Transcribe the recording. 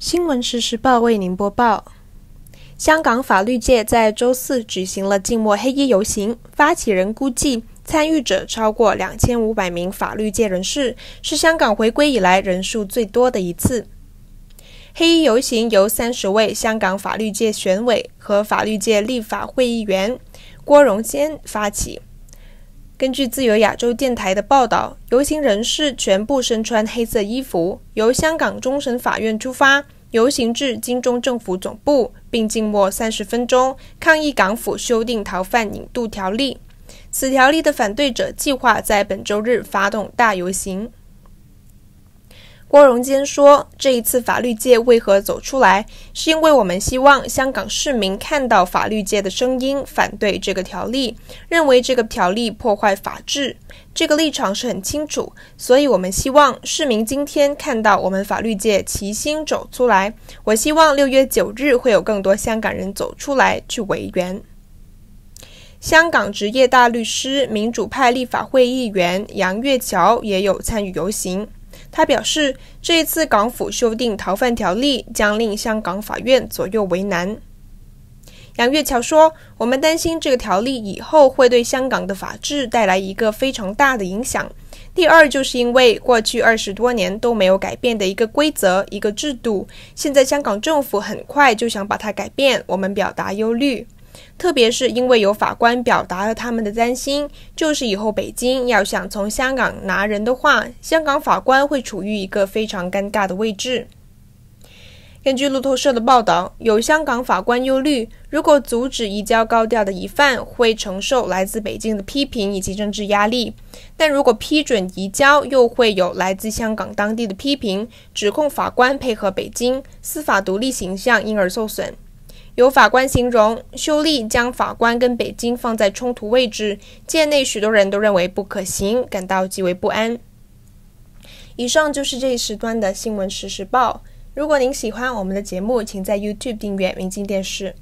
新闻实时报为您播报：香港法律界在周四举行了静默黑衣游行，发起人估计参与者超过两千五百名法律界人士，是香港回归以来人数最多的一次。黑衣游行由三十位香港法律界选委和法律界立法会议员郭荣坚发起。根据自由亚洲电台的报道，游行人士全部身穿黑色衣服，由香港终审法院出发，游行至金钟政府总部，并静默三十分钟，抗议港府修订逃犯引渡条例。此条例的反对者计划在本周日发动大游行。郭荣坚说：“这一次法律界为何走出来，是因为我们希望香港市民看到法律界的声音，反对这个条例，认为这个条例破坏法治。这个立场是很清楚，所以我们希望市民今天看到我们法律界齐心走出来。我希望六月九日会有更多香港人走出来去维园。”香港职业大律师、民主派立法会议员杨岳桥也有参与游行。他表示，这一次港府修订逃犯条例将令香港法院左右为难。杨岳桥说：“我们担心这个条例以后会对香港的法治带来一个非常大的影响。第二，就是因为过去二十多年都没有改变的一个规则、一个制度，现在香港政府很快就想把它改变，我们表达忧虑。”特别是因为有法官表达了他们的担心，就是以后北京要想从香港拿人的话，香港法官会处于一个非常尴尬的位置。根据路透社的报道，有香港法官忧虑，如果阻止移交高调的疑犯，会承受来自北京的批评以及政治压力；但如果批准移交，又会有来自香港当地的批评，指控法官配合北京，司法独立形象因而受损。有法官形容修例将法官跟北京放在冲突位置，界内许多人都认为不可行，感到极为不安。以上就是这一时段的新闻实时报。如果您喜欢我们的节目，请在 YouTube 订阅明镜电视。